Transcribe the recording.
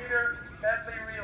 Peter medley Reed.